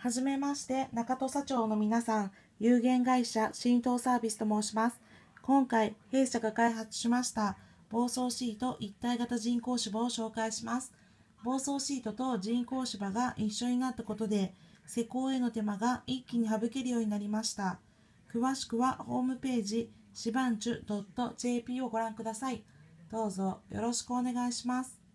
はじめまして、中土佐町の皆さん、有限会社浸透サービスと申します。今回、弊社が開発しました、防走シート一体型人工芝を紹介します。防走シートと人工芝が一緒になったことで、施工への手間が一気に省けるようになりました。詳しくはホームページ、しばんちゅ .jp をご覧ください。どうぞよろしくお願いします。